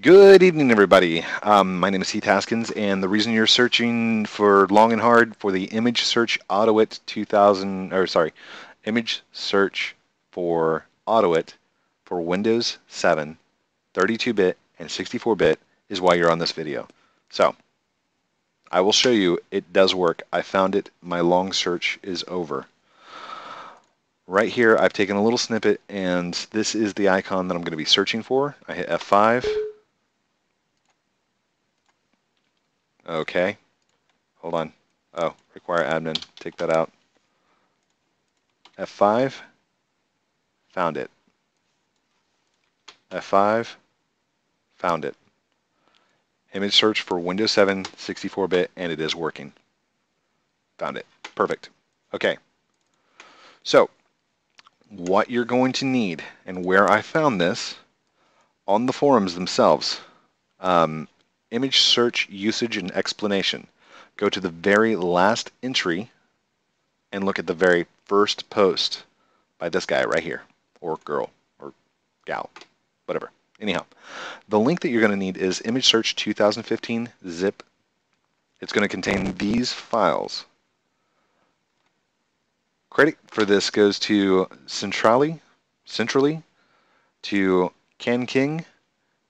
Good evening, everybody. Um, my name is Heath Haskins, and the reason you're searching for long and hard for the image search AutoIt 2000, or sorry, image search for AutoIt for Windows 7, 32-bit and 64-bit is why you're on this video. So, I will show you it does work. I found it. My long search is over. Right here, I've taken a little snippet, and this is the icon that I'm going to be searching for. I hit F5 Okay. Hold on. Oh, require admin. Take that out. F5. Found it. F5. Found it. Image search for Windows 7 64-bit, and it is working. Found it. Perfect. Okay. So, what you're going to need, and where I found this, on the forums themselves, um, image search usage and explanation. Go to the very last entry and look at the very first post by this guy right here, or girl, or gal, whatever. Anyhow, the link that you're going to need is image search 2015 zip. It's going to contain these files. Credit for this goes to Centrally, Centrally, to Ken King,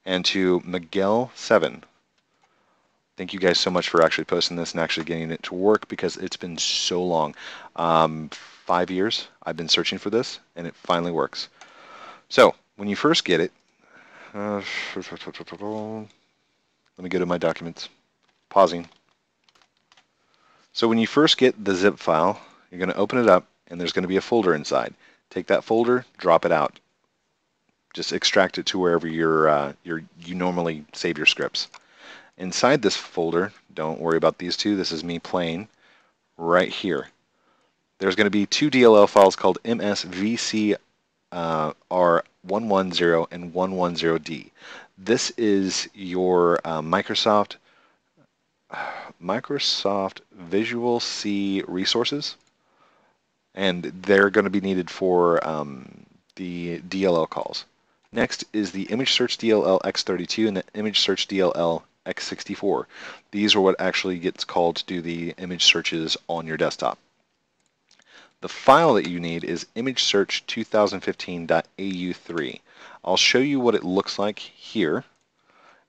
and to Miguel7. Thank you guys so much for actually posting this and actually getting it to work because it's been so long. Um, five years I've been searching for this and it finally works. So when you first get it, uh, let me go to my documents. Pausing. So when you first get the zip file, you're going to open it up and there's going to be a folder inside. Take that folder, drop it out. Just extract it to wherever you're, uh, you normally save your scripts. Inside this folder, don't worry about these two, this is me playing right here. There's going to be two DLL files called MSVCR110 uh, and 110D. This is your uh, Microsoft Microsoft Visual C resources, and they're going to be needed for um, the DLL calls. Next is the image search DLL X32 and the image search DLL x64. These are what actually gets called to do the image searches on your desktop. The file that you need is image search 2015.au3. I'll show you what it looks like here,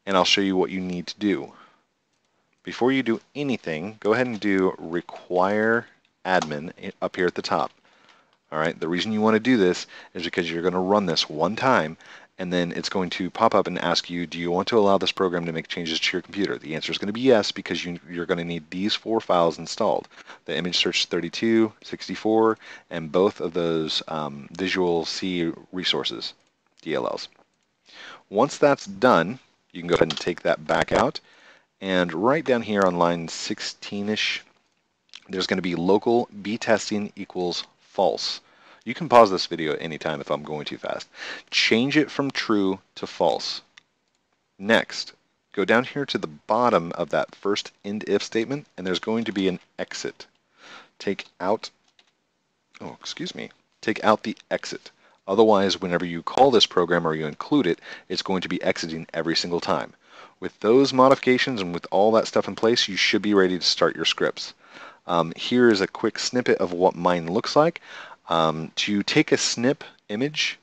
and I'll show you what you need to do. Before you do anything, go ahead and do require admin up here at the top. All right, the reason you want to do this is because you're going to run this one time and then it's going to pop up and ask you, do you want to allow this program to make changes to your computer? The answer is going to be yes, because you, are going to need these four files installed, the image search 32, 64, and both of those um, Visual C resources, DLLs. Once that's done, you can go ahead and take that back out, and right down here on line 16-ish, there's going to be local b testing equals false. You can pause this video at any time if I'm going too fast. Change it from true to false. Next, go down here to the bottom of that first end if statement, and there's going to be an exit. Take out, oh, excuse me, take out the exit. Otherwise, whenever you call this program or you include it, it's going to be exiting every single time. With those modifications and with all that stuff in place, you should be ready to start your scripts. Um, here is a quick snippet of what mine looks like. Um, to take a snip image,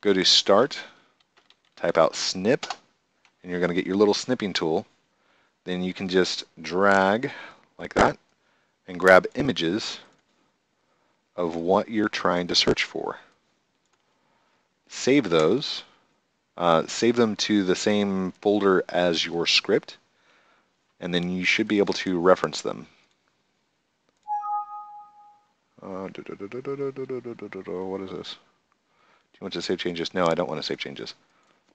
go to Start, type out snip, and you're going to get your little snipping tool. Then you can just drag like that and grab images of what you're trying to search for. Save those. Uh, save them to the same folder as your script, and then you should be able to reference them. What is this? Do you want to save changes? No, I don't want to save changes.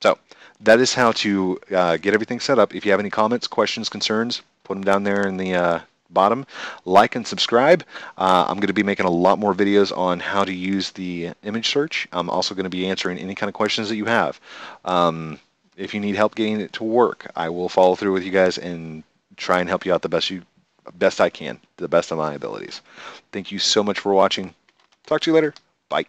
So that is how to uh, get everything set up. If you have any comments, questions, concerns, put them down there in the uh, bottom. Like and subscribe. Uh, I'm going to be making a lot more videos on how to use the image search. I'm also going to be answering any kind of questions that you have. Um, if you need help getting it to work, I will follow through with you guys and try and help you out the best you best I can, to the best of my abilities. Thank you so much for watching. Talk to you later. Bye.